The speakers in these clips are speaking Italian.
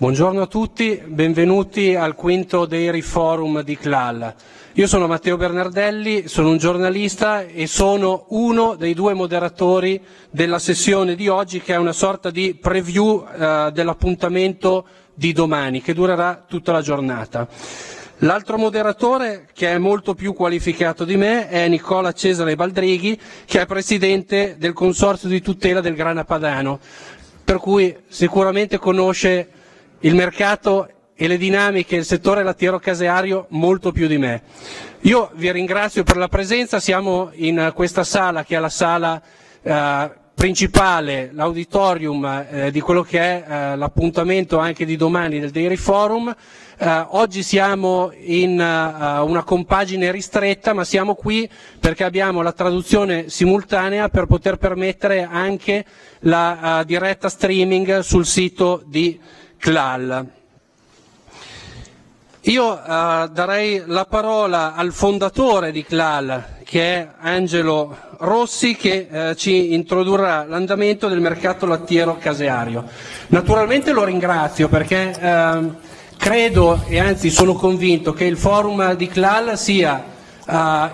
Buongiorno a tutti, benvenuti al quinto Dairy Forum di CLAL. Io sono Matteo Bernardelli, sono un giornalista e sono uno dei due moderatori della sessione di oggi che è una sorta di preview eh, dell'appuntamento di domani che durerà tutta la giornata. L'altro moderatore, che è molto più qualificato di me, è Nicola Cesare Baldrighi, che è presidente del Consorzio di tutela del grana padano, per cui sicuramente conosce il mercato e le dinamiche del settore lattiero-caseario molto più di me. Io vi ringrazio per la presenza, siamo in questa sala che è la sala eh, principale, l'auditorium eh, di quello che è eh, l'appuntamento anche di domani del Dairy Forum. Eh, oggi siamo in uh, una compagine ristretta, ma siamo qui perché abbiamo la traduzione simultanea per poter permettere anche la uh, diretta streaming sul sito di CLAL. Io uh, darei la parola al fondatore di CLAL, che è Angelo Rossi, che uh, ci introdurrà l'andamento del mercato lattiero caseario. Naturalmente lo ringrazio perché uh, credo e anzi sono convinto che il forum di CLAL sia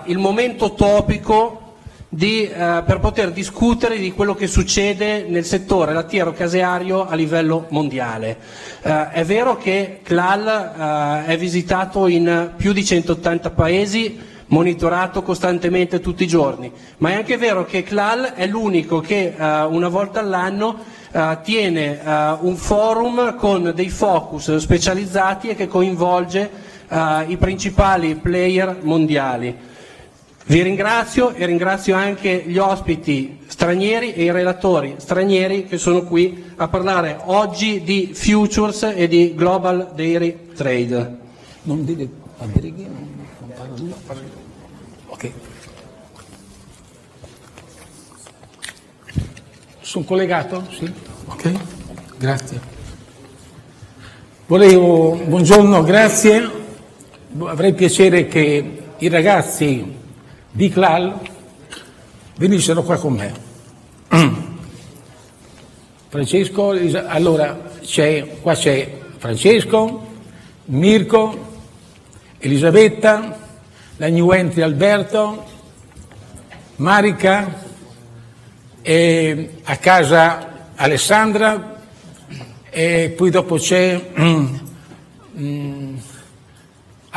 il momento topico di, eh, per poter discutere di quello che succede nel settore lattiero caseario a livello mondiale. Eh, è vero che CLAL eh, è visitato in più di 180 paesi, monitorato costantemente tutti i giorni, ma è anche vero che CLAL è l'unico che eh, una volta all'anno eh, tiene eh, un forum con dei focus specializzati e che coinvolge i principali player mondiali. Vi ringrazio e ringrazio anche gli ospiti stranieri e i relatori stranieri che sono qui a parlare oggi di futures e di global dairy trade. Non deve che non parla lui. Ok. Sono collegato? Sì. Ok. Grazie. Volevo, buongiorno, grazie. Avrei piacere che i ragazzi di Clal venissero qua con me. Francesco, allora c'è, qua c'è Francesco, Mirko, Elisabetta, la new entry Alberto, Marica, e a casa Alessandra e poi dopo c'è mm,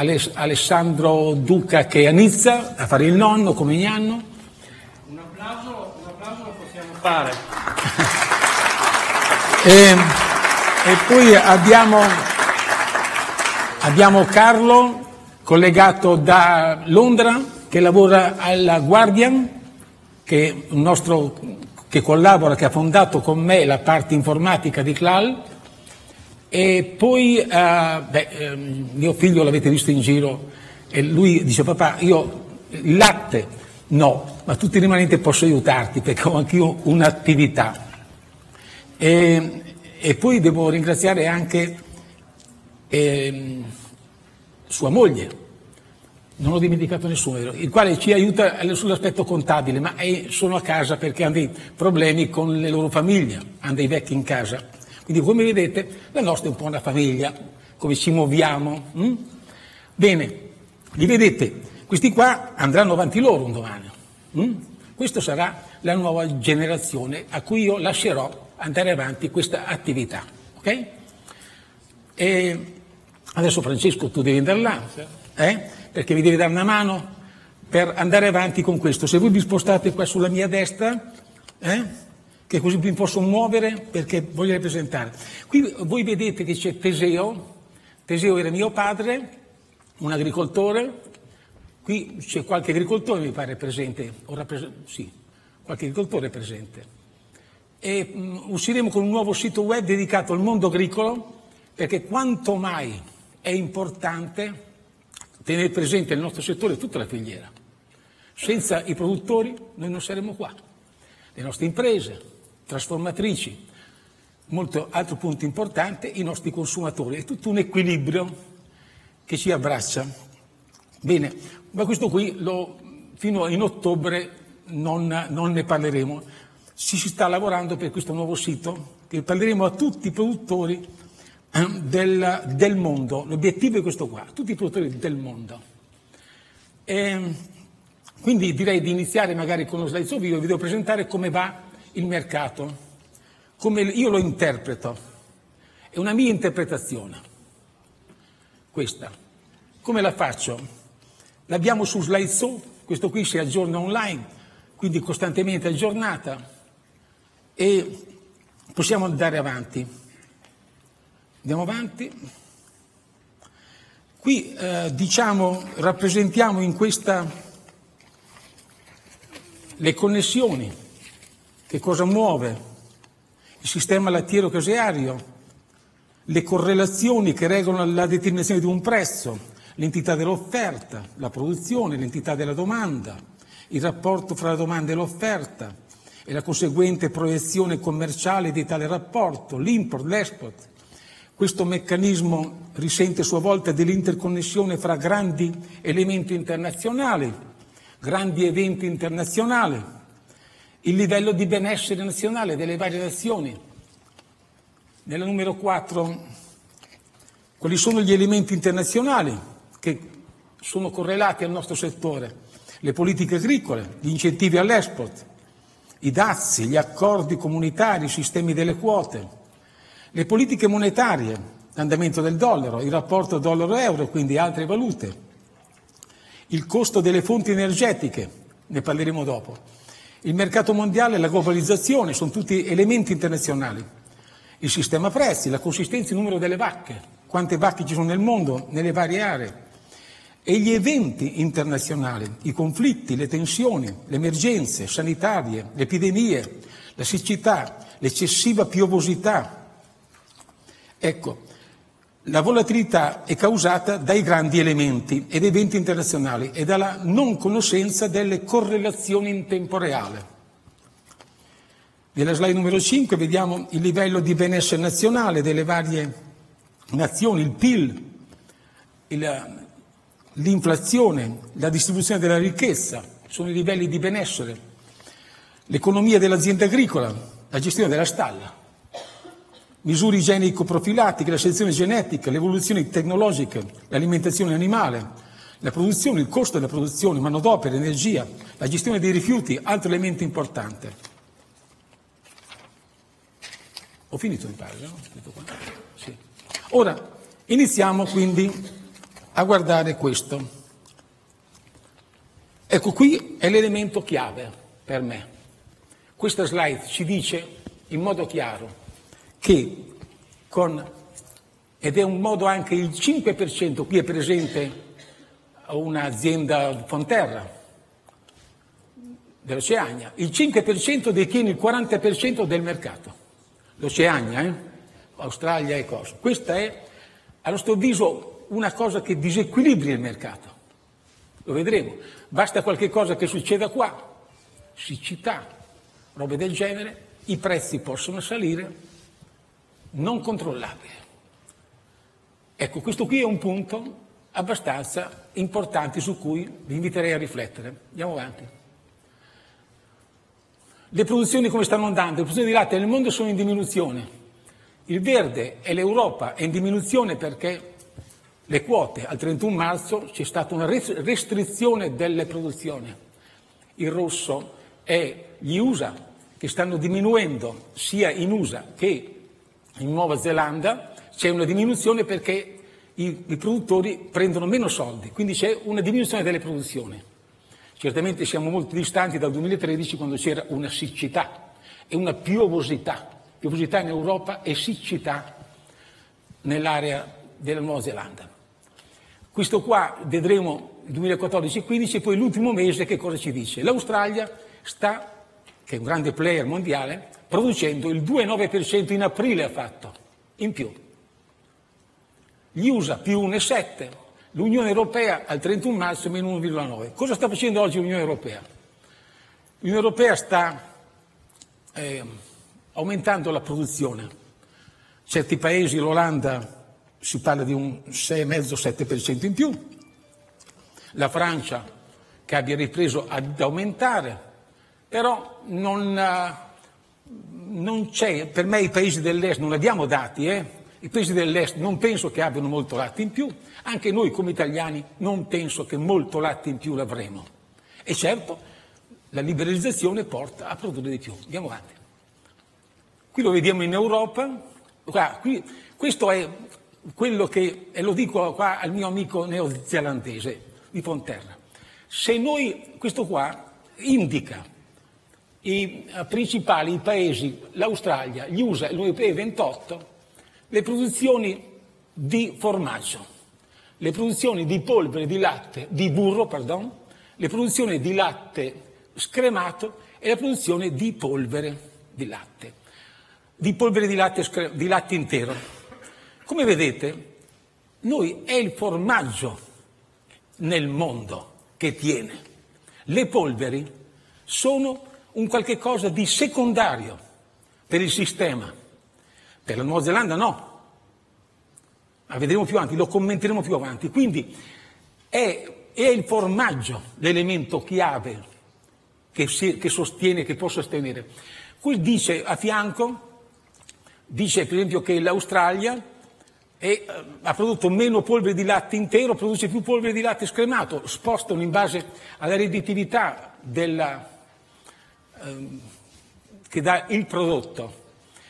Alessandro Duca che è a Nizza a fare il nonno come ogni anno. Un applauso, un applauso lo possiamo fare. e, e, poi abbiamo, abbiamo Carlo collegato da Londra che lavora alla Guardian, che nostro che collabora, che ha fondato con me la parte informatica di CLAL e poi, uh, beh, um, mio figlio l'avete visto in giro e lui dice papà, io il latte no, ma tutti i rimanenti posso aiutarti perché ho anch'io un'attività. E, e poi devo ringraziare anche eh, sua moglie, non ho dimenticato nessuno, il quale ci aiuta sull'aspetto contabile, ma è, sono a casa perché hanno dei problemi con le loro famiglie, hanno dei vecchi in casa. Quindi come vedete la nostra è un po' una famiglia, come ci muoviamo. Hm? Bene, li vedete, questi qua andranno avanti loro un domani. Hm? Questa sarà la nuova generazione a cui io lascerò andare avanti questa attività. Okay? E adesso Francesco tu devi andare là, eh? perché vi devi dare una mano per andare avanti con questo. Se voi vi spostate qua sulla mia destra, eh? Che così mi posso muovere perché voglio rappresentare. Qui voi vedete che c'è Teseo, Teseo era mio padre, un agricoltore, qui c'è qualche agricoltore mi pare presente, rappres- sì, qualche agricoltore presente. E um, usciremo con un nuovo sito web dedicato al mondo agricolo perché quanto mai è importante tenere presente nel nostro settore tutta la filiera. Senza i produttori noi non saremmo qua. Le nostre imprese, trasformatrici. Molto altro punto importante, i nostri consumatori. È tutto un equilibrio che ci abbraccia. Bene, ma questo qui lo, fino in ottobre non, non ne parleremo. Si sta lavorando per questo nuovo sito, che parleremo a tutti i produttori eh, del, del, mondo. L'obiettivo è questo qua, tutti i produttori del mondo. E, quindi direi di iniziare magari con lo slide video, vi devo presentare come va il mercato, come io lo interpreto. È una mia interpretazione, questa. Come la faccio? L'abbiamo su slide show, questo qui si aggiorna online, quindi costantemente aggiornata e possiamo andare avanti. Andiamo avanti. Qui eh, diciamo, rappresentiamo in questa le connessioni, che cosa muove il sistema lattiero-caseario, le correlazioni che regolano la determinazione di un prezzo, l'entità dell'offerta, la produzione, l'entità della domanda, il rapporto fra la domanda e l'offerta e la conseguente proiezione commerciale di tale rapporto, l'import, l'export. Questo meccanismo risente a sua volta dell'interconnessione fra grandi elementi internazionali, grandi eventi internazionali, il livello di benessere nazionale delle varie nazioni. Nella numero 4, quali sono gli elementi internazionali che sono correlati al nostro settore? Le politiche agricole, gli incentivi all'export, i dazi, gli accordi comunitari, i sistemi delle quote, le politiche monetarie, l'andamento del dollaro, il rapporto dollaro-euro, quindi altre valute, il costo delle fonti energetiche, ne parleremo dopo, il mercato mondiale, la globalizzazione, sono tutti elementi internazionali, il sistema prezzi, la consistenza, il numero delle vacche, quante vacche ci sono nel mondo, nelle varie aree, e gli eventi internazionali, i conflitti, le tensioni, le emergenze sanitarie, le epidemie, la siccità, l'eccessiva piovosità. Ecco, la volatilità è causata dai grandi elementi ed eventi internazionali e dalla non conoscenza delle correlazioni in tempo reale. Nella slide numero 5 vediamo il livello di benessere nazionale delle varie nazioni, il PIL, il, l'inflazione, la distribuzione della ricchezza, sono i livelli di benessere, l'economia dell'azienda agricola, la gestione della stalla misure igienico-profilattiche, la selezione genetica, le evoluzioni tecnologiche, l'alimentazione animale, la produzione, il costo della produzione, manodopera, energia, la gestione dei rifiuti, altro elemento importante. Ho finito di parlare, no? Sì. Ora, iniziamo quindi a guardare questo. Ecco, qui è l'elemento chiave per me. Questa slide ci dice in modo chiaro che con, ed è un modo anche il 5%, qui è presente un'azienda Fonterra dell'Oceania, il 5% detiene il 40% del mercato, l'Oceania, eh? Australia e cosa. Questa è, a nostro avviso, una cosa che disequilibri il mercato. Lo vedremo. Basta qualche cosa che succeda qua, siccità, robe del genere, i prezzi possono salire non controllabile. Ecco, questo qui è un punto abbastanza importante su cui vi inviterei a riflettere. Andiamo avanti. Le produzioni come stanno andando? Le produzioni di latte nel mondo sono in diminuzione. Il verde e l'Europa è in diminuzione perché le quote al 31 marzo c'è stata una restrizione delle produzioni. Il rosso è gli USA che stanno diminuendo sia in USA che in Nuova Zelanda c'è una diminuzione perché i, i, produttori prendono meno soldi, quindi c'è una diminuzione delle produzioni. Certamente siamo molto distanti dal 2013 quando c'era una siccità e una piovosità, piovosità in Europa e siccità nell'area della Nuova Zelanda. Questo qua vedremo il 2014-15 e poi l'ultimo mese che cosa ci dice? L'Australia sta, che è un grande player mondiale, producendo il 2,9% in aprile ha fatto, in più. Gli USA più 1,7%, l'Unione Europea al 31 marzo meno 1,9%. Cosa sta facendo oggi l'Unione Europea? L'Unione Europea sta eh, aumentando la produzione. Certi paesi, l'Olanda, si parla di un 6,5-7% in più, la Francia che abbia ripreso ad aumentare, però non, non c'è, per me i paesi dell'est non abbiamo dati, eh? I paesi dell'est non penso che abbiano molto latte in più, anche noi come italiani non penso che molto latte in più l'avremo. E certo, la liberalizzazione porta a produrre di più. Andiamo avanti. Qui lo vediamo in Europa, qua, qui, questo è quello che, e lo dico qua al mio amico neozelandese di Ponterra, se noi, questo qua indica i eh, principali paesi, l'Australia, gli USA e l'UE 28, le produzioni di formaggio, le produzioni di polvere di latte, di burro, pardon, le produzioni di latte scremato e la produzione di polvere di latte, di polvere di latte, di latte intero. Come vedete, noi è il formaggio nel mondo che tiene. Le polveri sono un qualche cosa di secondario per il sistema. Per la Nuova Zelanda no. Ma vedremo più avanti, lo commenteremo più avanti. Quindi è, è il formaggio l'elemento chiave che, si, che sostiene, che può sostenere. Qui dice a fianco, dice per esempio che l'Australia è, eh, ha prodotto meno polvere di latte intero, produce più polvere di latte scremato, spostano in base alla redditività della, ehm, che dà il prodotto.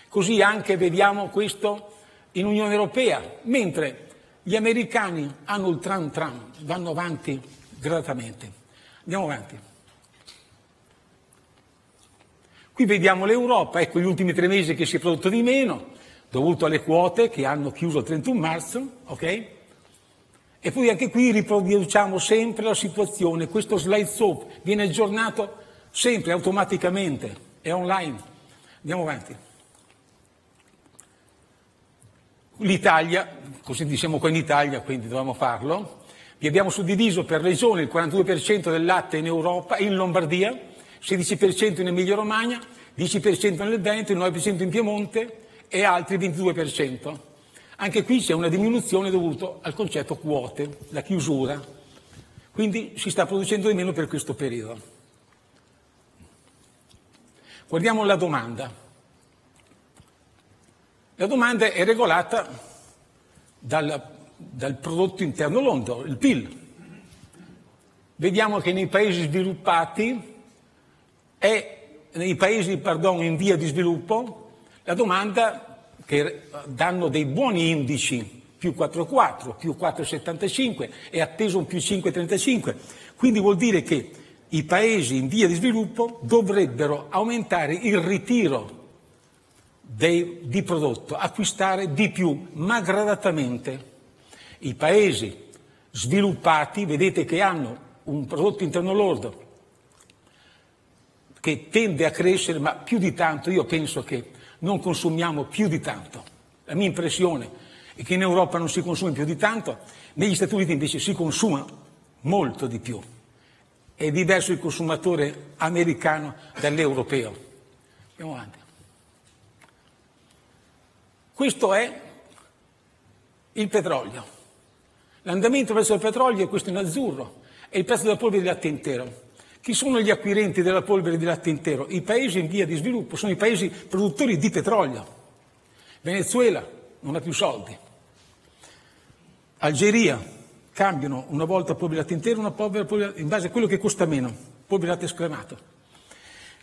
Così anche vediamo questo in Unione Europea, mentre gli americani hanno il tram tram, vanno avanti gradatamente. Andiamo avanti. Qui vediamo l'Europa, ecco gli ultimi tre mesi che si è prodotto di meno, dovuto alle quote che hanno chiuso il 31 marzo, ok? E poi anche qui riproduciamo sempre la situazione, questo slide soap viene aggiornato sempre, automaticamente, è online. Andiamo avanti. L'Italia, così diciamo qua in Italia, quindi dovevamo farlo, vi abbiamo suddiviso per regione il 42% del latte in Europa, in Lombardia, 16% in Emilia Romagna, 10% nel Veneto, il 9% in Piemonte e altri 22%. Anche qui c'è una diminuzione dovuta al concetto quote, la chiusura. Quindi si sta producendo di meno per questo periodo. Guardiamo la domanda. La domanda è regolata dal, dal prodotto interno lordo, il PIL. Vediamo che nei paesi sviluppati e nei paesi pardon, in via di sviluppo la domanda che danno dei buoni indici più 4,4, più 4,75 e atteso un più 5,35. Quindi vuol dire che i paesi in via di sviluppo dovrebbero aumentare il ritiro dei, di prodotto, acquistare di più, ma gradatamente. I paesi sviluppati, vedete che hanno un prodotto interno lordo che tende a crescere, ma più di tanto io penso che non consumiamo più di tanto. La mia impressione è che in Europa non si consuma più di tanto, negli Stati Uniti invece si consuma molto di più. È diverso il consumatore americano dall'europeo. Andiamo avanti. Questo è il petrolio. L'andamento verso il petrolio questo in azzurro, è il prezzo della polvere di latte intero. Chi sono gli acquirenti della polvere di latte intero? I paesi in via di sviluppo, sono i paesi produttori di petrolio. Venezuela non ha più soldi. Algeria cambiano una volta latte intero, una polvere, polvere in base a quello che costa meno, polvere di latte scremato.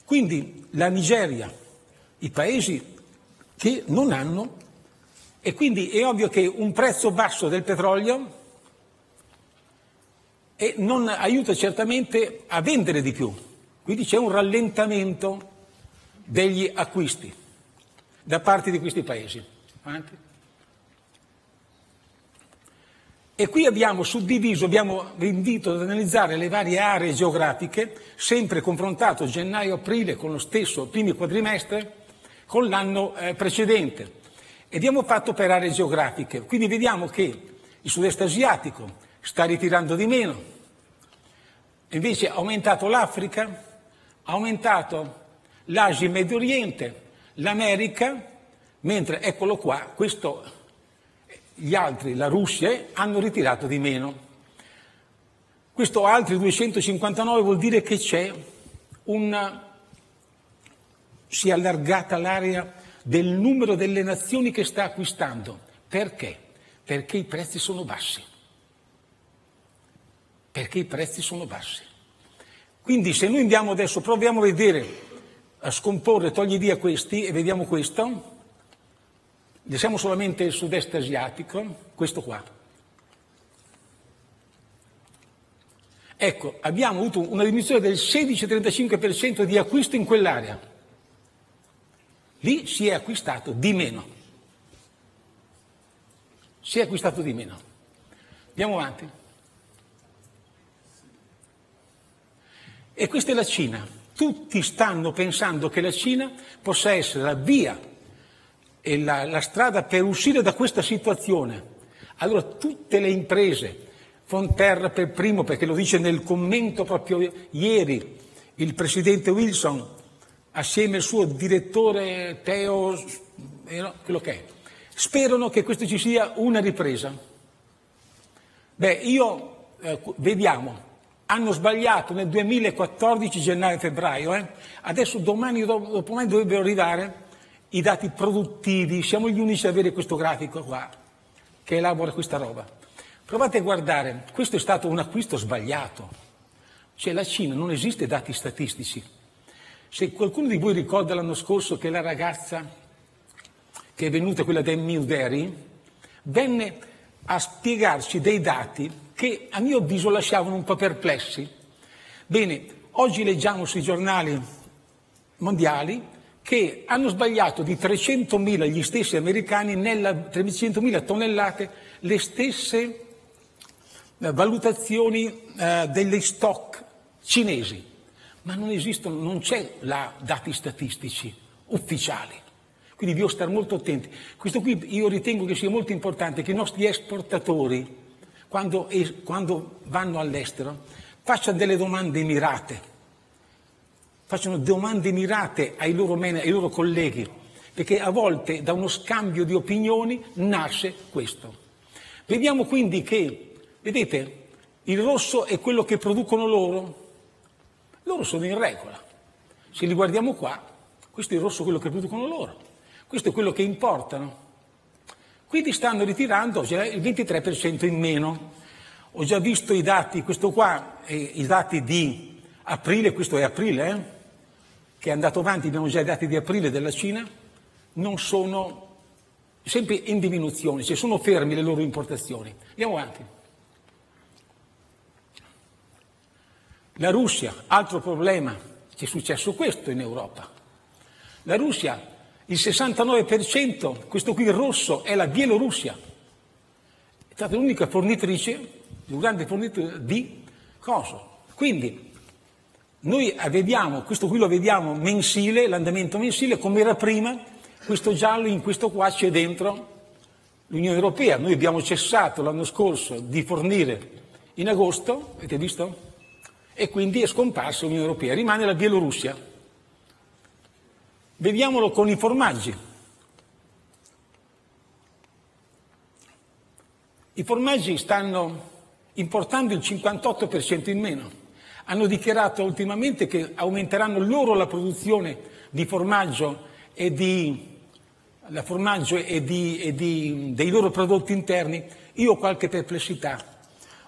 Quindi la Nigeria, i paesi che non hanno, e quindi è ovvio che un prezzo basso del petrolio non aiuta certamente a vendere di più. Quindi c'è un rallentamento degli acquisti da parte di questi paesi. Avanti. E qui abbiamo suddiviso, abbiamo invito ad analizzare le varie aree geografiche, sempre confrontato gennaio-aprile con lo stesso primo quadrimestre con l'anno eh, precedente. E abbiamo fatto per aree geografiche. Quindi vediamo che il sud-est asiatico sta ritirando di meno. Invece ha aumentato l'Africa, ha aumentato l'Asia e il Medio Oriente, l'America, mentre eccolo qua, questo, gli altri, la Russia, hanno ritirato di meno. Questo altri 259 vuol dire che c'è un, si è allargata l'area del numero delle nazioni che sta acquistando Perché? Perché i prezzi sono bassi. Perché i prezzi sono bassi. Quindi se noi andiamo adesso, proviamo a vedere, a scomporre, togli via questi e vediamo questo, diciamo solamente il sud-est asiatico, questo qua. Ecco, abbiamo avuto una diminuzione del 16-35% di acquisto in quell'area. Lì si è acquistato di meno. Si è acquistato di meno. Andiamo avanti. E questa è la Cina. Tutti stanno pensando che la Cina possa essere la via e la, la strada per uscire da questa situazione. Allora tutte le imprese, Fonterra per primo, perché lo dice nel commento proprio ieri il presidente Wilson, assieme al suo direttore Teo, eh, quello che è, sperano che questo ci sia una ripresa. Beh, io, eh, vediamo, hanno sbagliato nel 2014, gennaio e febbraio, eh? adesso domani dopo me dovrebbero arrivare i dati produttivi, siamo gli unici ad avere questo grafico qua, che elabora questa roba. Provate a guardare, questo è stato un acquisto sbagliato. Cioè la Cina non esiste dati statistici. Se qualcuno di voi ricorda l'anno scorso che la ragazza che è venuta, quella del New venne a spiegarci dei dati che a mio avviso lasciavano un po' perplessi. Bene, oggi leggiamo sui giornali mondiali che hanno sbagliato di 300.000 gli stessi americani nella 300.000 tonnellate le stesse eh, valutazioni eh, degli stock cinesi, ma non esistono, non c'è là dati statistici ufficiali. Quindi devo stare molto attenti. Questo qui io ritengo che sia molto importante che i nostri esportatori, quando, quando vanno all'estero, facciano delle domande mirate, facciano domande mirate ai loro, ai loro colleghi, perché a volte da uno scambio di opinioni nasce questo. Vediamo quindi che Vedete, il rosso è quello che producono loro. Loro sono in regola. Se li guardiamo qua, questo è il rosso quello che producono loro. Questo è quello che importano. Quindi stanno ritirando il 23% in meno. Ho già visto i dati, questo qua, è i dati di aprile, questo è aprile, eh, che è andato avanti, abbiamo già i dati di aprile della Cina, non sono sempre in diminuzione, cioè sono fermi le loro importazioni. Andiamo avanti. La Russia, altro problema, c'è successo questo in Europa. La Russia, il 69%, questo qui rosso, è la Bielorussia. È stata l'unica fornitrice, un grande fornitore di coso. Quindi noi vediamo, questo qui lo vediamo mensile, l'andamento mensile, come era prima, questo giallo in questo qua c'è dentro l'Unione Europea. Noi abbiamo cessato l'anno scorso di fornire in agosto, avete visto? e quindi è scomparsa l'Unione Europea, rimane la Bielorussia. Vediamolo con i formaggi. I formaggi stanno importando il 58% in meno. Hanno dichiarato ultimamente che aumenteranno loro la produzione di formaggio e, di, formaggio e, di, e di, dei loro prodotti interni. Io ho qualche perplessità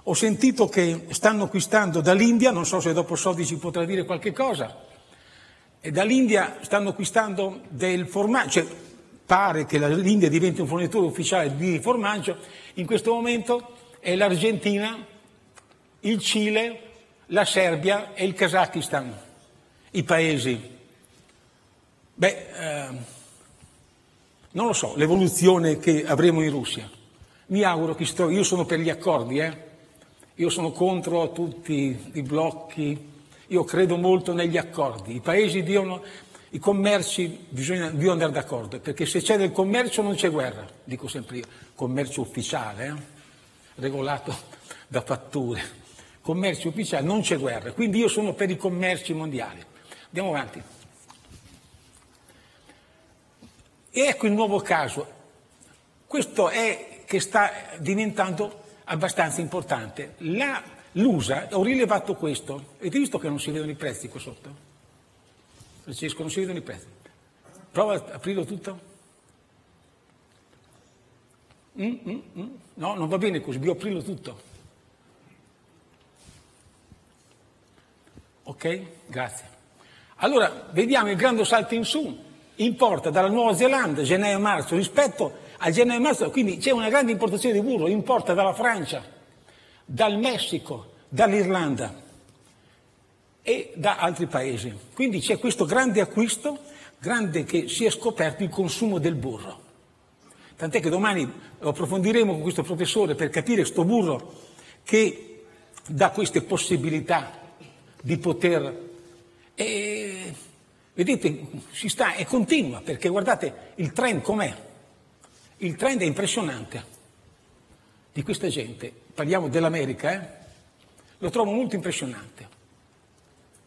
ho sentito che stanno acquistando dall'India, non so se dopo Sodi ci potrà dire qualche cosa, e dall'India stanno acquistando del formaggio, cioè pare che l'India diventi un fornitore ufficiale di formaggio, in questo momento è l'Argentina, il Cile, la Serbia e il Kazakistan, i paesi. Beh, eh, non lo so, l'evoluzione che avremo in Russia. Mi auguro che sto, io sono per gli accordi, eh? Io sono contro tutti i blocchi, io credo molto negli accordi. I paesi devono, i commerci bisogna, devono andare d'accordo, perché se c'è del commercio non c'è guerra, dico sempre io, commercio ufficiale, eh? regolato da fatture, commercio ufficiale, non c'è guerra, quindi io sono per i commerci mondiali. Andiamo avanti. E ecco il nuovo caso. Questo è che sta diventando abbastanza importante. La, L'USA, ho rilevato questo, avete visto che non si vedono i prezzi qua sotto? Francesco, non si vedono i prezzi. Prova ad aprirlo tutto. Mm, mm, mm. No, non va bene così, devo aprirlo tutto. Ok? Grazie. Allora, vediamo il grande salto in su. Importa dalla Nuova Zelanda gennaio-marzo rispetto al gennaio-marzo, quindi c'è una grande importazione di burro, importa dalla Francia, dal Messico, dall'Irlanda e da altri paesi. Quindi c'è questo grande acquisto, grande che si è scoperto il consumo del burro. Tant'è che domani approfondiremo con questo professore per capire questo burro che dà queste possibilità di poter... E, vedete, si sta e continua, perché guardate il trend com'è. Il trend è impressionante di questa gente. Parliamo dell'America, eh? Lo trovo molto impressionante.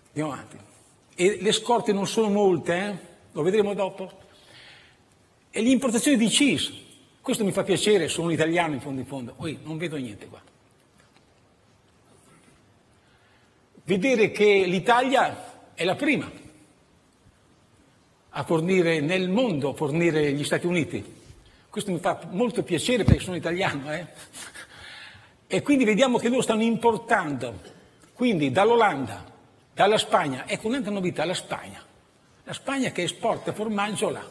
Andiamo avanti. E le scorte non sono molte, eh? Lo vedremo dopo. E l'importazione di cheese. Questo mi fa piacere, sono un italiano in fondo in fondo. Poi non vedo niente qua. Vedere che l'Italia è la prima a fornire nel mondo, a fornire gli Stati Uniti. Questo mi fa molto piacere perché sono italiano. Eh? E quindi vediamo che loro stanno importando, quindi dall'Olanda, dalla Spagna, ecco un'altra novità, la Spagna. La Spagna che esporta formaggio là.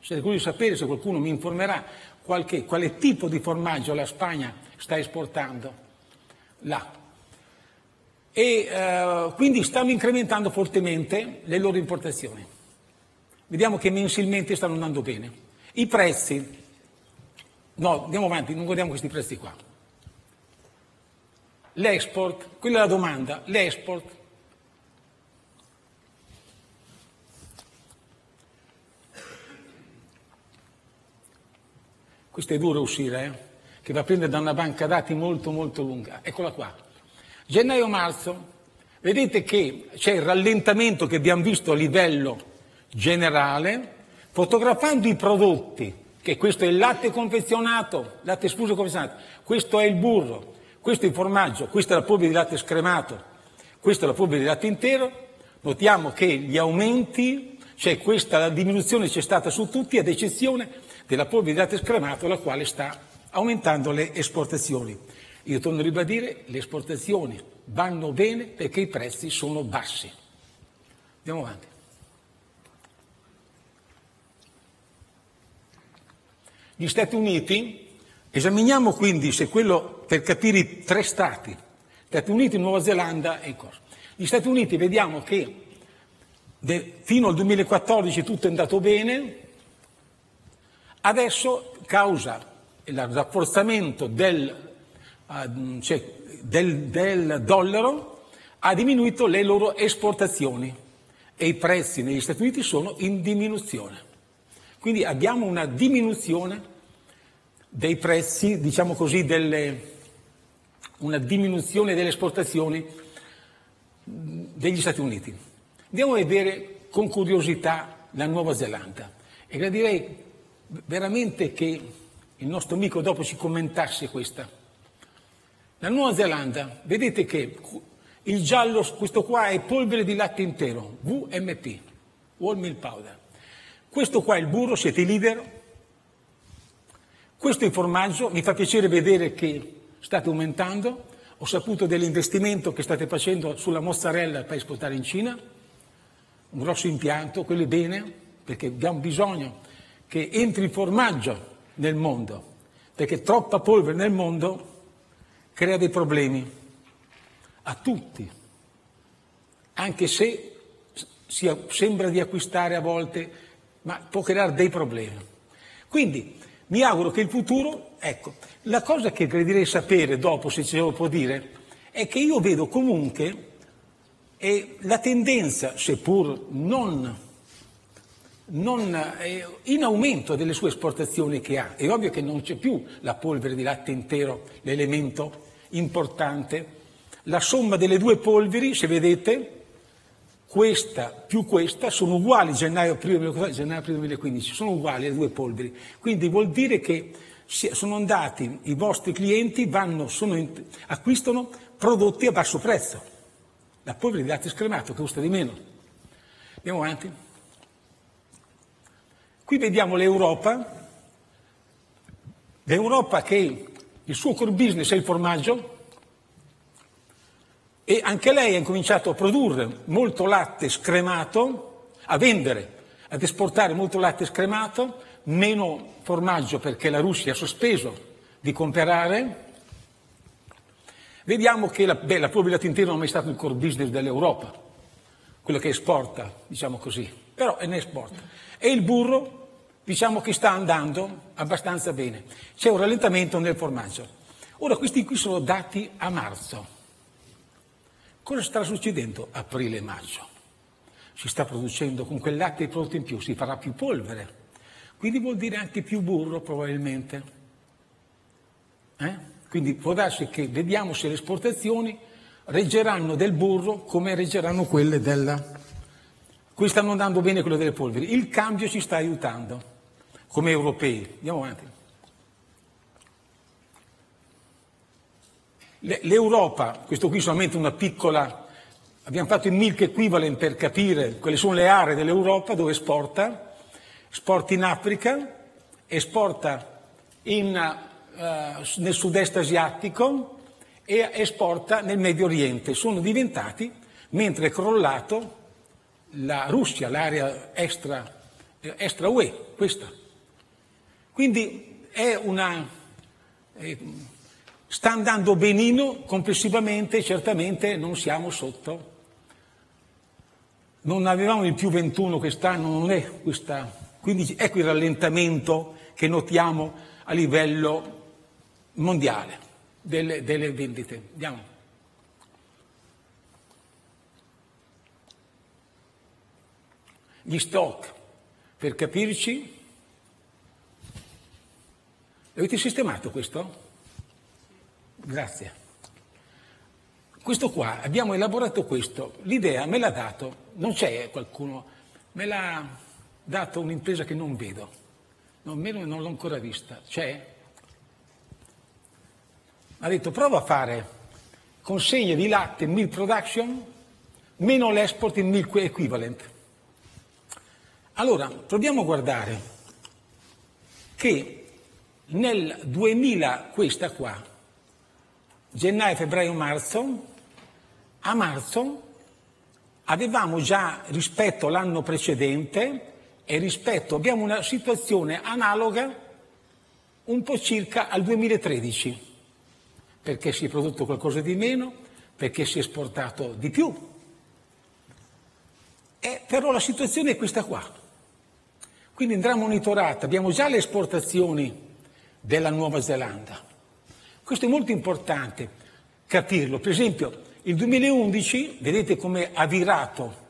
Siete curiosi di sapere se qualcuno mi informerà qualche, quale tipo di formaggio la Spagna sta esportando là e eh, quindi stanno incrementando fortemente le loro importazioni. Vediamo che mensilmente stanno andando bene. I prezzi, no, andiamo avanti, non guardiamo questi prezzi qua. L'export, quella è la domanda, l'export. Questo è duro uscire, eh? che va a prendere da una banca dati molto molto lunga. Eccola qua. Gennaio-marzo, vedete che c'è il rallentamento che abbiamo visto a livello generale, fotografando i prodotti, che questo è il latte confezionato, latte sfuso confezionato, questo è il burro, questo è il formaggio, questa è la polvere di latte scremato, questa è la polvere di latte intero, notiamo che gli aumenti, cioè questa la diminuzione c'è stata su tutti, ad eccezione della polvere di latte scremato, la quale sta aumentando le esportazioni. Io torno a ribadire, le esportazioni vanno bene perché i prezzi sono bassi. Andiamo avanti. Gli Stati Uniti, esaminiamo quindi se quello per capire i tre stati, Stati Uniti, Nuova Zelanda e cosa. Gli Stati Uniti vediamo che fino al 2014 tutto è andato bene, adesso causa il rafforzamento del cioè, del, del dollaro ha diminuito le loro esportazioni e i prezzi negli Stati Uniti sono in diminuzione. Quindi abbiamo una diminuzione dei prezzi, diciamo così, delle, una diminuzione delle esportazioni degli Stati Uniti. Andiamo a vedere con curiosità la Nuova Zelanda e gradirei veramente che il nostro amico dopo ci commentasse questa la Nuova Zelanda, vedete che il giallo, questo qua è polvere di latte intero, VMP, Whole Milk Powder. Questo qua è il burro, siete libero. Questo è il formaggio, mi fa piacere vedere che state aumentando. Ho saputo dell'investimento che state facendo sulla mozzarella per esportare in Cina, un grosso impianto, quello è bene, perché abbiamo bisogno che entri il formaggio nel mondo, perché troppa polvere nel mondo crea dei problemi a tutti, anche se si, sembra di acquistare a volte, ma può creare dei problemi. Quindi mi auguro che il futuro, ecco, la cosa che gradirei sapere dopo, se ce lo può dire, è che io vedo comunque eh, la tendenza, seppur non, non eh, in aumento delle sue esportazioni che ha. È ovvio che non c'è più la polvere di latte intero, l'elemento importante, la somma delle due polveri, se vedete, questa più questa sono uguali gennaio-aprile gennaio 2015, sono uguali le due polveri. Quindi vuol dire che sono andati, i vostri clienti vanno, sono, acquistano prodotti a basso prezzo. La polvere di latte scremato costa di meno. Andiamo avanti. Qui vediamo l'Europa L'Europa che il suo core business è il formaggio e anche lei ha incominciato a produrre molto latte scremato, a vendere, ad esportare molto latte scremato, meno formaggio perché la Russia ha sospeso di comprare. Vediamo che la, beh, la polvere intero non è mai stato il core business dell'Europa, quello che esporta, diciamo così, però ne esporta. E il burro diciamo che sta andando abbastanza bene. C'è un rallentamento nel formaggio. Ora, questi qui sono dati a marzo. Cosa sta succedendo aprile e maggio? Si sta producendo con quel latte prodotto in più, si farà più polvere. Quindi vuol dire anche più burro probabilmente. Eh? Quindi può darsi che vediamo se le esportazioni reggeranno del burro come reggeranno quelle della... Qui stanno andando bene quelle delle polveri. Il cambio ci sta aiutando come europei. Andiamo avanti. L'Europa, questo qui è solamente una piccola, abbiamo fatto il milk equivalent per capire quali sono le aree dell'Europa dove esporta, esporta in Africa, esporta in, uh, nel sud-est asiatico e esporta nel Medio Oriente. Sono diventati, mentre è crollato, la Russia, l'area extra, extra UE, questa. Quindi una, eh, sta andando benino complessivamente, certamente non siamo sotto. Non avevamo il più 21 quest'anno, non è questa. Quindi ecco il rallentamento che notiamo a livello mondiale delle, delle vendite. Andiamo. Gli stock, per capirci, Avete sistemato questo? Grazie. Questo qua, abbiamo elaborato questo, l'idea me l'ha dato, non c'è qualcuno, me l'ha dato un'impresa che non vedo, non, non l'ho ancora vista, c'è? Ha detto prova a fare consegne di latte milk production meno l'export in milk equivalent. Allora, proviamo a guardare che nel 2000 questa qua, gennaio, febbraio, marzo, a marzo avevamo già rispetto all'anno precedente e rispetto, abbiamo una situazione analoga un po' circa al 2013, perché si è prodotto qualcosa di meno, perché si è esportato di più. E però la situazione è questa qua. Quindi andrà monitorata, abbiamo già le esportazioni della Nuova Zelanda. Questo è molto importante capirlo. Per esempio, il 2011, vedete come ha virato.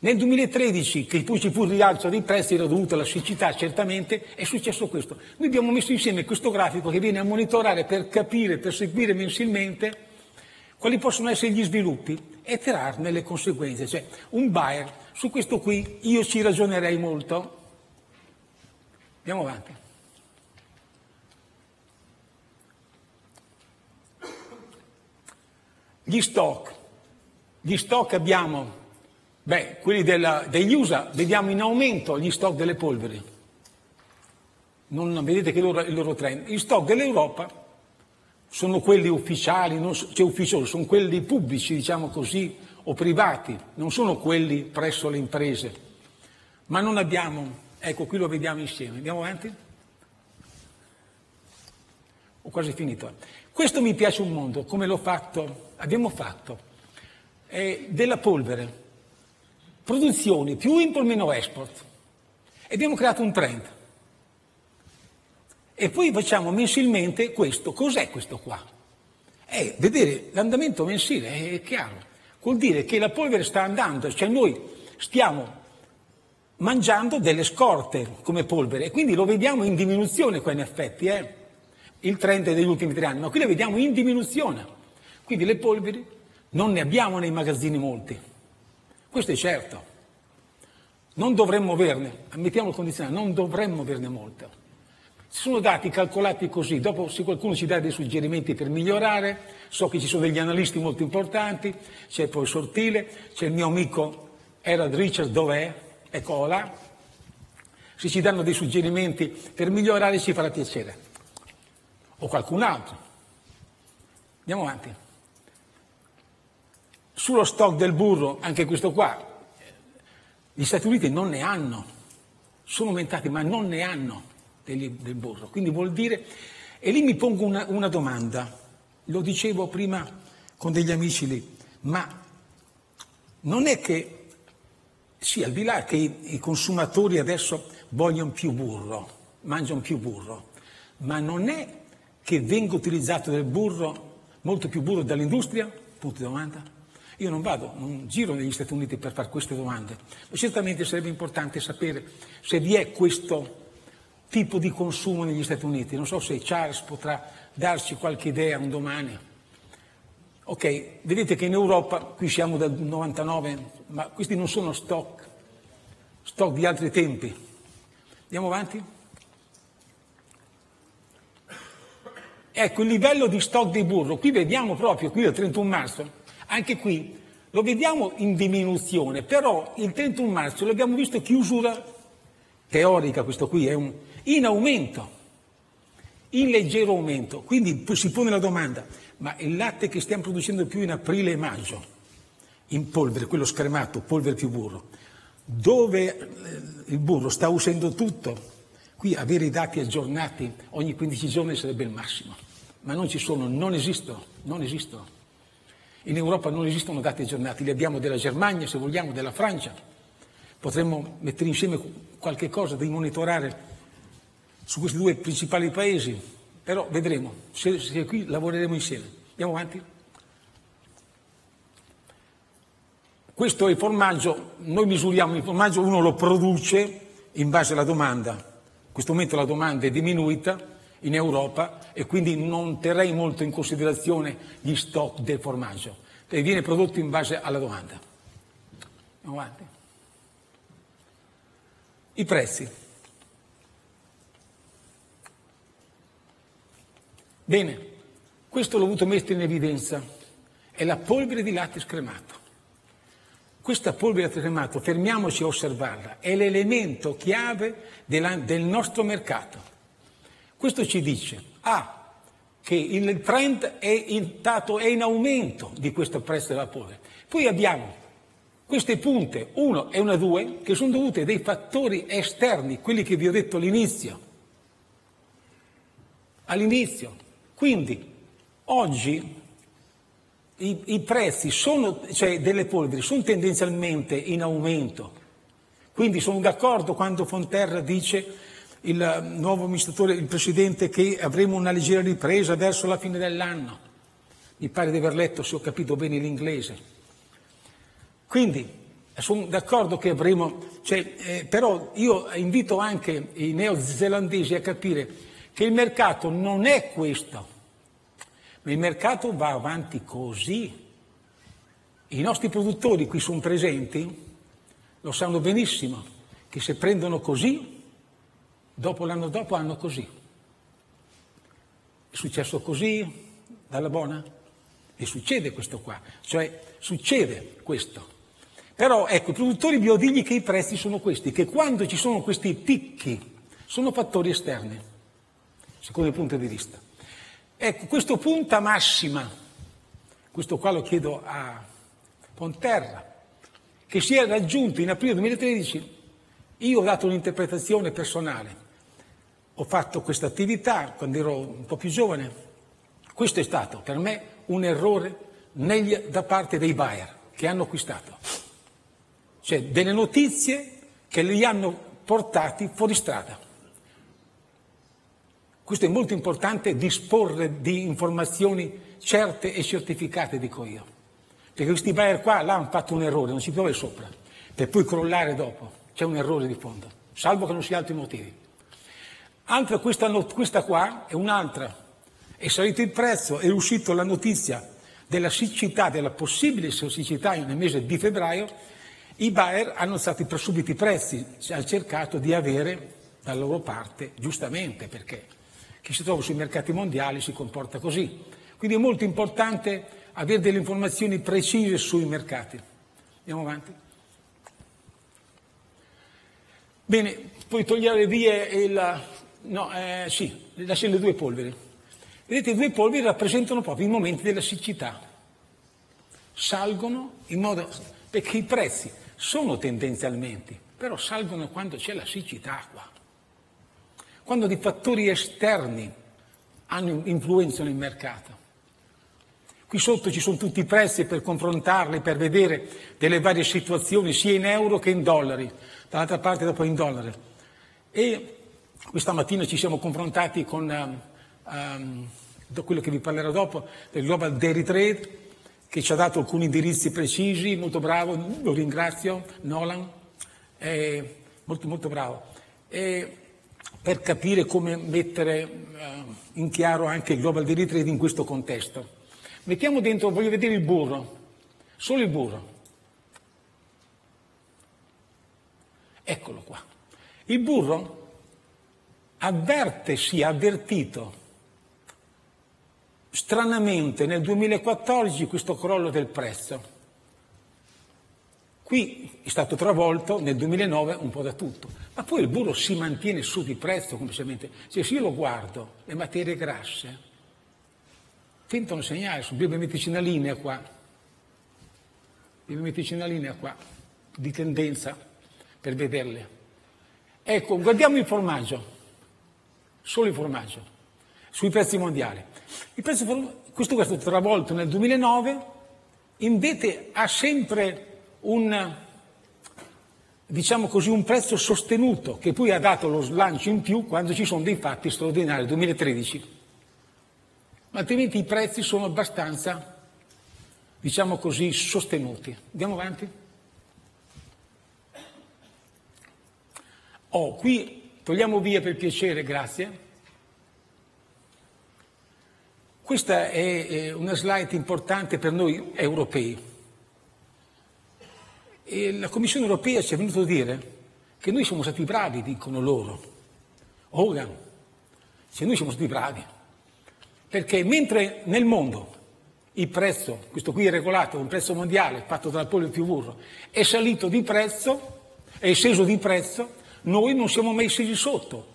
Nel 2013, che poi ci fu il rialzo dei prezzi, era dovuto alla siccità, certamente, è successo questo. Noi abbiamo messo insieme questo grafico che viene a monitorare per capire, per seguire mensilmente quali possono essere gli sviluppi e trarne le conseguenze. Cioè, un buyer, su questo qui io ci ragionerei molto. Andiamo avanti. Gli stock, gli stock abbiamo, beh, quelli della, degli USA, vediamo in aumento gli stock delle polveri. Non, vedete che loro, il loro trend. Gli stock dell'Europa sono quelli ufficiali, non, cioè ufficiali, sono quelli pubblici, diciamo così, o privati, non sono quelli presso le imprese. Ma non abbiamo, ecco qui lo vediamo insieme. Andiamo avanti? Ho quasi finito. Questo mi piace un mondo, come l'ho fatto, abbiamo fatto, eh, della polvere, produzioni più import meno export. E abbiamo creato un trend. E poi facciamo mensilmente questo. Cos'è questo qua? È vedere l'andamento mensile, è chiaro. Vuol dire che la polvere sta andando, cioè noi stiamo mangiando delle scorte come polvere quindi lo vediamo in diminuzione qua in effetti. Eh? Il trend degli ultimi tre anni, ma qui le vediamo in diminuzione. Quindi le polveri non ne abbiamo nei magazzini molti. Questo è certo. Non dovremmo averne, ammettiamo il condizionale, non dovremmo averne molte. Ci sono dati calcolati così, dopo se qualcuno ci dà dei suggerimenti per migliorare, so che ci sono degli analisti molto importanti, c'è il professor Tile, c'è il mio amico Erad Richard, dov'è? Eccolo là. Se ci danno dei suggerimenti per migliorare ci farà piacere. O qualcun altro. Andiamo avanti. Sullo stock del burro, anche questo qua, gli Stati Uniti non ne hanno, sono aumentati ma non ne hanno degli, del burro. Quindi vuol dire, e lì mi pongo una, una domanda, lo dicevo prima con degli amici lì, ma non è che sì, al di là che i, i consumatori adesso vogliono più burro, mangiano più burro, ma non è che venga utilizzato del burro, molto più burro dall'industria? Punto di domanda. Io non vado, non giro negli Stati Uniti per fare queste domande, ma certamente sarebbe importante sapere se vi è questo tipo di consumo negli Stati Uniti. Non so se Charles potrà darci qualche idea un domani. Ok, vedete che in Europa, qui siamo dal 99, ma questi non sono stock, stock di altri tempi. Andiamo avanti? Ecco, il livello di stock di burro, qui vediamo proprio, qui al 31 marzo, anche qui lo vediamo in diminuzione, però il 31 marzo l'abbiamo visto chiusura teorica, questo qui è un, in aumento, in leggero aumento. Quindi si pone la domanda, ma il latte che stiamo producendo più in aprile e maggio, in polvere, quello scremato, polvere più burro, dove eh, il burro sta usando tutto, qui avere i dati aggiornati ogni 15 giorni sarebbe il massimo ma non ci sono, non esistono, non esistono. In Europa non esistono dati aggiornati, li abbiamo della Germania, se vogliamo, della Francia. Potremmo mettere insieme qualche cosa di monitorare su questi due principali paesi, però vedremo, se, se qui lavoreremo insieme. Andiamo avanti? Questo è il formaggio, noi misuriamo il formaggio, uno lo produce in base alla domanda. In questo momento la domanda è diminuita, in Europa e quindi non terrei molto in considerazione gli stock del formaggio, perché viene prodotto in base alla domanda. I prezzi. Bene, questo l'ho voluto mettere in evidenza, è la polvere di latte scremato. Questa polvere di latte scremato, fermiamoci a osservarla, è l'elemento chiave della, del nostro mercato. Questo ci dice, A, che il trend è in, dato, è in aumento di questo prezzo della polvere. Poi abbiamo queste punte 1 e una 2 che sono dovute dei fattori esterni, quelli che vi ho detto all'inizio. All'inizio. Quindi oggi i, i prezzi sono, cioè, delle polveri sono tendenzialmente in aumento. Quindi sono d'accordo quando Fonterra dice il nuovo amministratore, il presidente, che avremo una leggera ripresa verso la fine dell'anno. Mi pare di aver letto, se ho capito bene l'inglese. Quindi sono d'accordo che avremo, cioè, eh, però io invito anche i neozelandesi a capire che il mercato non è questo, il mercato va avanti così. I nostri produttori qui sono presenti, lo sanno benissimo, che se prendono così dopo l'anno dopo hanno così. È successo così dalla buona? E succede questo qua, cioè succede questo. Però ecco, i produttori biodigli che i prezzi sono questi, che quando ci sono questi picchi sono fattori esterni, secondo il punto di vista. Ecco, questo punta massima, questo qua lo chiedo a Ponterra, che si è raggiunto in aprile 2013, io ho dato un'interpretazione personale, ho fatto questa attività quando ero un po' più giovane. Questo è stato per me un errore negli, da parte dei buyer che hanno acquistato. Cioè delle notizie che li hanno portati fuori strada. Questo è molto importante disporre di informazioni certe e certificate, dico io. Perché questi buyer qua là hanno fatto un errore, non si piove sopra, per poi crollare dopo. C'è un errore di fondo, salvo che non sia altri motivi. Altra questa, questa qua è un'altra. È salito il prezzo, è uscita la notizia della siccità, della possibile siccità nel mese di febbraio, i buyer hanno stati per subito i prezzi, hanno cercato di avere dalla loro parte, giustamente, perché chi si trova sui mercati mondiali si comporta così. Quindi è molto importante avere delle informazioni precise sui mercati. Andiamo avanti. Bene, poi togliere via il, No, eh, sì, le due polveri. Vedete, i due polveri rappresentano proprio i momenti della siccità. Salgono in modo... perché i prezzi sono tendenzialmente, però salgono quando c'è la siccità qua. Quando dei fattori esterni hanno influenzano il mercato. Qui sotto ci sono tutti i prezzi per confrontarli, per vedere delle varie situazioni, sia in euro che in dollari, dall'altra parte dopo in dollari. E questa mattina ci siamo confrontati con um, um, quello che vi parlerò dopo, del Global Dairy Trade, che ci ha dato alcuni indirizzi precisi, molto bravo, lo ringrazio, Nolan, molto molto bravo, e per capire come mettere uh, in chiaro anche il Global Dairy Trade in questo contesto. Mettiamo dentro, voglio vedere il burro, solo il burro. Eccolo qua. Il burro avverte, si è avvertito stranamente nel 2014 questo crollo del prezzo. Qui è stato travolto nel 2009 un po' da tutto, ma poi il burro si mantiene su di prezzo completamente. Cioè, se io lo guardo, le materie grasse tentano segnare su biometrici una linea qua, biometrici una linea qua, di tendenza per vederle. Ecco, guardiamo il formaggio, solo il formaggio, sui prezzi mondiali. Il prezzo, questo è stato travolto nel 2009, invece ha sempre un, diciamo così, un prezzo sostenuto che poi ha dato lo slancio in più quando ci sono dei fatti straordinari, 2013. Ma altrimenti i prezzi sono abbastanza, diciamo così, sostenuti. Andiamo avanti? Oh, qui togliamo via per piacere, grazie. Questa è una slide importante per noi europei. E la Commissione europea ci è venuto a dire che noi siamo stati bravi, dicono loro. Hogan, se noi siamo stati bravi. Perché mentre nel mondo il prezzo, questo qui è regolato, un prezzo mondiale fatto dal pollo più burro, è salito di prezzo, è sceso di prezzo, noi non siamo mai scesi sotto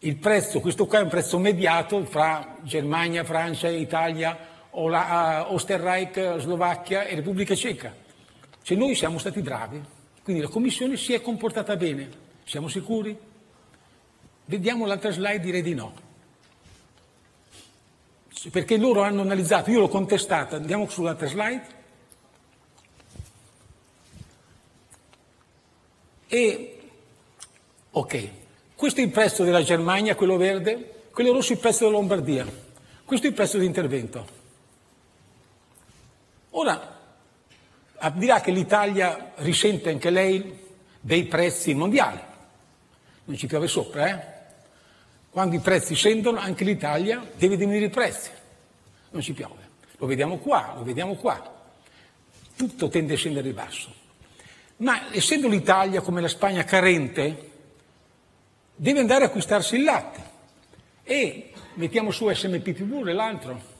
il prezzo, questo qua è un prezzo mediato fra Germania, Francia, Italia, Osterreich, Slovacchia e Repubblica Ceca. Cioè noi siamo stati bravi, quindi la Commissione si è comportata bene. Siamo sicuri? Vediamo l'altra slide, direi di no. Perché loro hanno analizzato, io l'ho contestata, andiamo sull'altra slide. E, ok, questo è il prezzo della Germania, quello verde, quello rosso è il prezzo della Lombardia. Questo è il prezzo di intervento. Ora, dirà che l'Italia risente anche lei dei prezzi mondiali. Non ci piove sopra, eh? Quando i prezzi scendono, anche l'Italia deve diminuire i prezzi. Non ci piove. Lo vediamo qua, lo vediamo qua. Tutto tende a scendere in basso. Ma essendo l'Italia, come la Spagna, carente, deve andare a acquistarsi il latte. E mettiamo su SMP pure l'altro.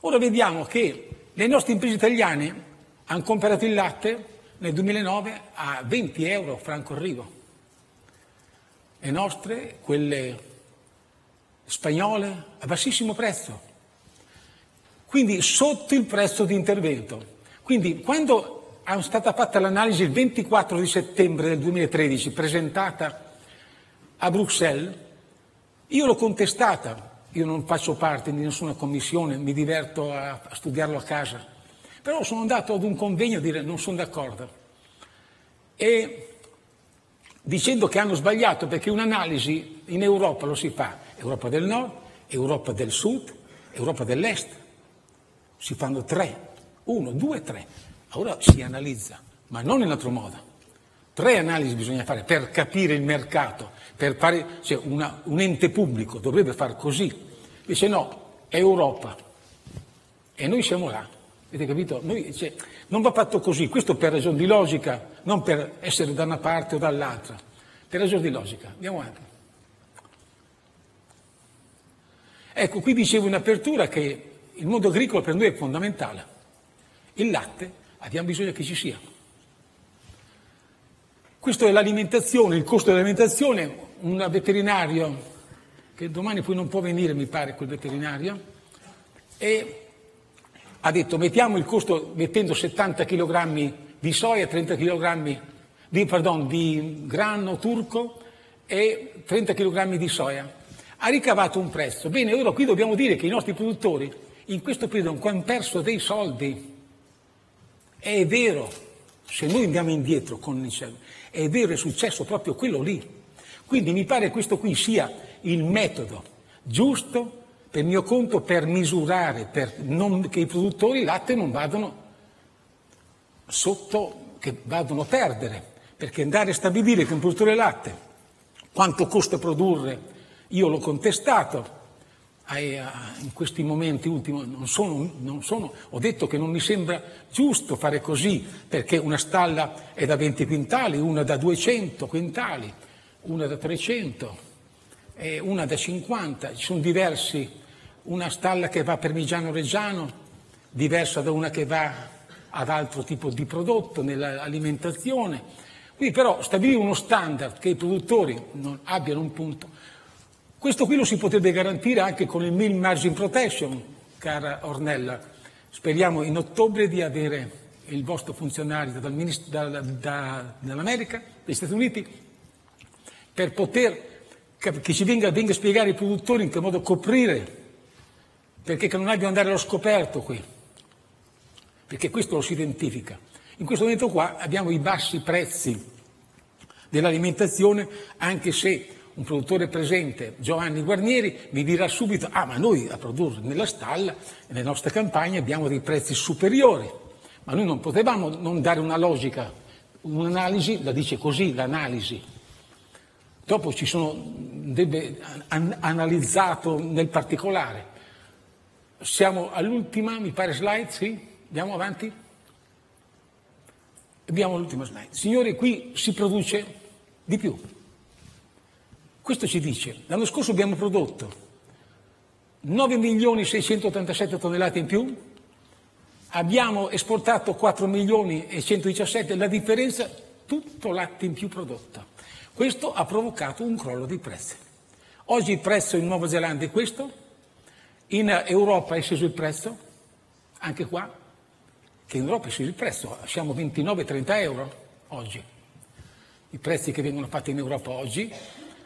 Ora vediamo che le nostre imprese italiane hanno comprato il latte nel 2009 a 20 euro franco arrivo. Le nostre, quelle spagnole, a bassissimo prezzo. Quindi sotto il prezzo di intervento. Quindi quando è stata fatta l'analisi il 24 di settembre del 2013, presentata a Bruxelles, io l'ho contestata, io non faccio parte di nessuna commissione, mi diverto a, studiarlo a casa, però sono andato ad un convegno a dire non sono d'accordo. E dicendo che hanno sbagliato perché un'analisi in Europa lo si fa, Europa del Nord, Europa del Sud, Europa dell'Est, si fanno tre, uno, due, tre. Ora si analizza, ma non in altro modo. Tre analisi bisogna fare per capire il mercato, per fare, cioè una, un ente pubblico dovrebbe fare così. Dice no, è Europa. E noi siamo là. Avete capito? Noi, cioè, non va fatto così, questo per ragioni di logica, non per essere da una parte o dall'altra, per ragioni di logica. Andiamo avanti. Ecco, qui dicevo in apertura che il mondo agricolo per noi è fondamentale. Il latte abbiamo bisogno che ci sia. Questo è l'alimentazione, il costo dell'alimentazione. Un veterinario che domani poi non può venire, mi pare, quel veterinario, e ha detto mettiamo il costo mettendo 70 kg di soia, 30 kg di, pardon, di grano turco e 30 kg di soia. Ha ricavato un prezzo. Bene, ora qui dobbiamo dire che i nostri produttori in questo periodo hanno perso dei soldi. È vero, se noi andiamo indietro con il è vero, è successo proprio quello lì. Quindi mi pare questo qui sia il metodo giusto per mio conto per misurare, per non, che i produttori latte non vadano sotto, che vadano a perdere, perché andare a stabilire che un produttore latte quanto costa produrre, io l'ho contestato, in questi momenti ultimi non sono, non sono, ho detto che non mi sembra giusto fare così perché una stalla è da 20 quintali, una da 200 quintali, una da 300 e una da 50, ci sono diversi, una stalla che va per Migiano Reggiano, diversa da una che va ad altro tipo di prodotto nell'alimentazione. Quindi però stabilire uno standard che i produttori abbiano un punto. Questo qui lo si potrebbe garantire anche con il Mill Margin Protection, cara Ornella. Speriamo in ottobre di avere il vostro funzionario dal da, da, dall'America, dagli Stati Uniti, per poter che ci venga, venga a spiegare ai produttori in che modo coprire, perché non abbiamo andare allo scoperto qui, perché questo lo si identifica. In questo momento qua abbiamo i bassi prezzi dell'alimentazione, anche se un produttore presente, Giovanni Guarnieri, mi dirà subito, ah ma noi a produrre nella stalla, nelle nostre campagne abbiamo dei prezzi superiori, ma noi non potevamo non dare una logica, un'analisi, la dice così l'analisi, Dopo ci sono, deve an- analizzato nel particolare. Siamo all'ultima, mi pare, slide, sì? Andiamo avanti? Abbiamo l'ultima slide. Signori, qui si produce di più. Questo ci dice, l'anno scorso abbiamo prodotto 9 milioni 687 tonnellate in più, abbiamo esportato 4 milioni e 117, la differenza tutto latte in più prodotto. Questo ha provocato un crollo di prezzi. Oggi il prezzo in Nuova Zelanda è questo, in Europa è sceso il prezzo, anche qua, che in Europa è sceso il prezzo, siamo 29-30 euro oggi. I prezzi che vengono fatti in Europa oggi,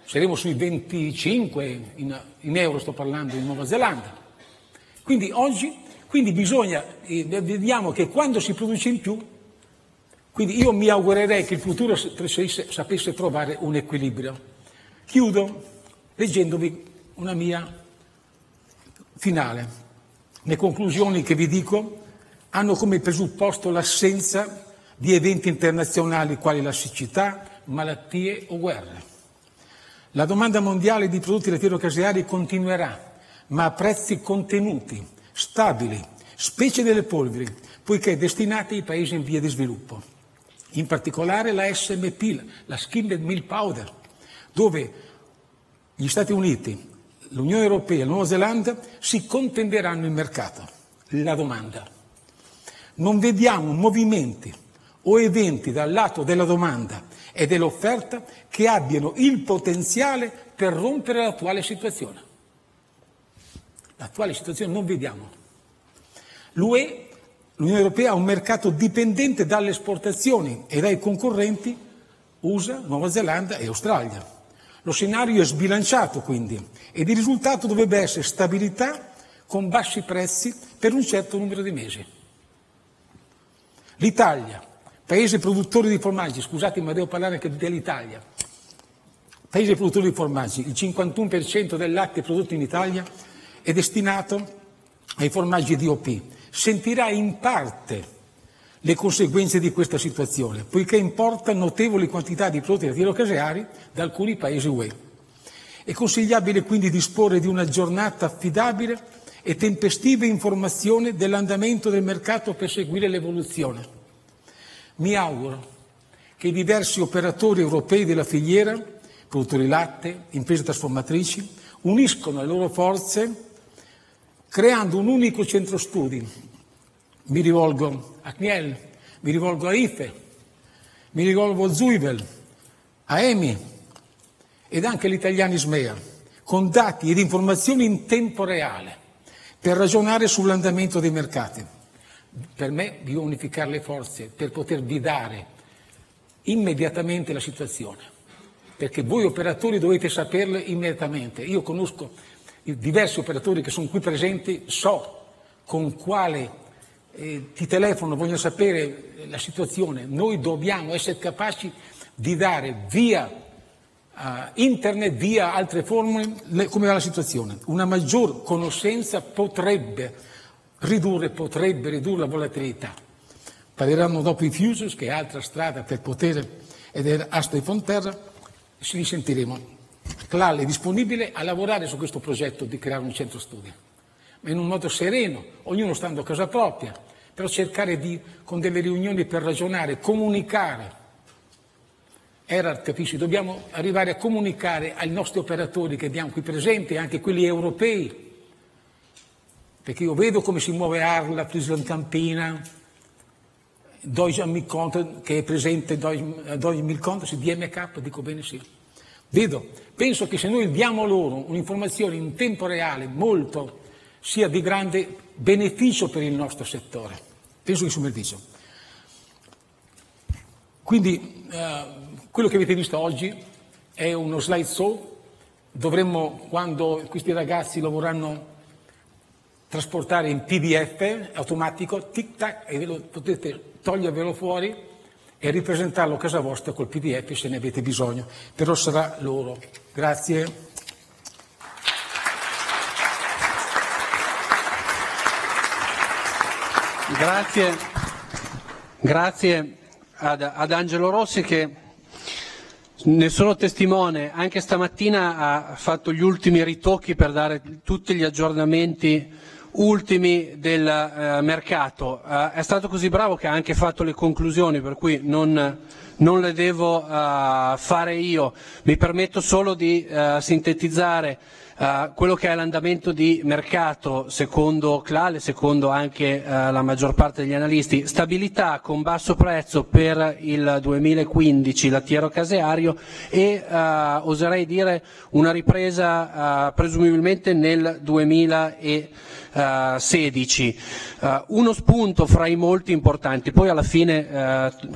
saremo sui 25 in, in euro, sto parlando, in Nuova Zelanda. Quindi oggi, quindi bisogna, eh, vediamo che quando si produce in più quindi io mi augurerei che il futuro sapesse trovare un equilibrio. Chiudo leggendovi una mia finale. Le conclusioni che vi dico hanno come presupposto l'assenza di eventi internazionali quali la siccità, malattie o guerre. La domanda mondiale di prodotti lattiero-caseari continuerà, ma a prezzi contenuti, stabili, specie nelle polveri, poiché destinati ai paesi in via di sviluppo in particolare la SMP, la Skimmed Milk Powder, dove gli Stati Uniti, l'Unione Europea e la Nuova Zelanda si contenderanno il mercato, la domanda. Non vediamo movimenti o eventi dal lato della domanda e dell'offerta che abbiano il potenziale per rompere l'attuale situazione. L'attuale situazione non vediamo. L'UE L'Unione Europea ha un mercato dipendente dalle esportazioni e dai concorrenti USA, Nuova Zelanda e Australia. Lo scenario è sbilanciato quindi ed il risultato dovrebbe essere stabilità con bassi prezzi per un certo numero di mesi. L'Italia, paese produttore di formaggi, scusate ma devo parlare anche dell'Italia, paese produttore di formaggi, il 51% del latte prodotto in Italia è destinato ai formaggi DOP sentirà in parte le conseguenze di questa situazione, poiché importa notevoli quantità di prodotti lattiero-caseari da alcuni paesi UE. È consigliabile quindi disporre di una giornata affidabile e tempestiva informazione dell'andamento del mercato per seguire l'evoluzione. Mi auguro che i diversi operatori europei della filiera, produttori latte, imprese trasformatrici, uniscono le loro forze creando un unico centro studi. Mi rivolgo a CNIEL, mi rivolgo a IFE, mi rivolgo a Zuivel, a EMI ed anche agli italiani SMEA, con dati ed informazioni in tempo reale per ragionare sull'andamento dei mercati. Per me di unificare le forze, per poter guidare immediatamente la situazione, perché voi operatori dovete saperle immediatamente. Io conosco diversi operatori che sono qui presenti, so con quale eh, ti telefono, voglio sapere la situazione. Noi dobbiamo essere capaci di dare via uh, internet, via altre forme, le, come va la situazione. Una maggior conoscenza potrebbe ridurre, potrebbe ridurre la volatilità. Parleranno dopo i futures, che è altra strada per poter, ed è Asta di Fonterra, ci risentiremo. CLAL è disponibile a lavorare su questo progetto di creare un centro studi, ma in un modo sereno, ognuno stando a casa propria, però cercare di, con delle riunioni per ragionare, comunicare. Era, capisci, dobbiamo arrivare a comunicare ai nostri operatori che abbiamo qui presenti, anche quelli europei, perché io vedo come si muove Arla, Friesland Campina, Deutsche Milconto, che è presente Deutsche Milconto, sì, DMK, dico bene sì. Vedo, penso che se noi diamo loro un'informazione in tempo reale molto sia di grande beneficio per il nostro settore. Penso che sia un beneficio. Quindi eh, quello che avete visto oggi è uno slide show, dovremmo quando questi ragazzi lo vorranno trasportare in PDF automatico, tic tac, e lo, potete togliervelo fuori e ripresentarlo a casa vostra col PDF se ne avete bisogno, però sarà loro. Grazie. Grazie, grazie ad, ad, Angelo Rossi che ne sono testimone, anche stamattina ha fatto gli ultimi ritocchi per dare tutti gli aggiornamenti ultimi del eh, mercato. Eh, è stato così bravo che ha anche fatto le conclusioni, per cui non, non le devo eh, fare io. Mi permetto solo di eh, sintetizzare Uh, quello che è l'andamento di mercato secondo Clale, secondo anche uh, la maggior parte degli analisti, stabilità con basso prezzo per il 2015 lattiero caseario e oserei dire una ripresa presumibilmente nel 2016. uno spunto fra i molti importanti, poi alla fine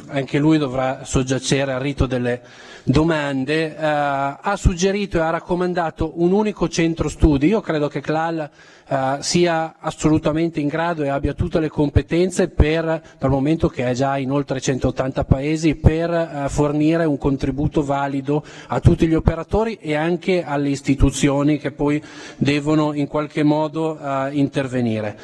anche lui dovrà soggiacere al rito delle domande, ha suggerito e ha raccomandato un unico centro studi. Io credo che CLAL eh, sia assolutamente in grado e abbia tutte le competenze per, dal momento che è già in oltre 180 paesi, per eh, fornire un contributo valido a tutti gli operatori e anche alle istituzioni che poi devono in qualche modo eh, intervenire.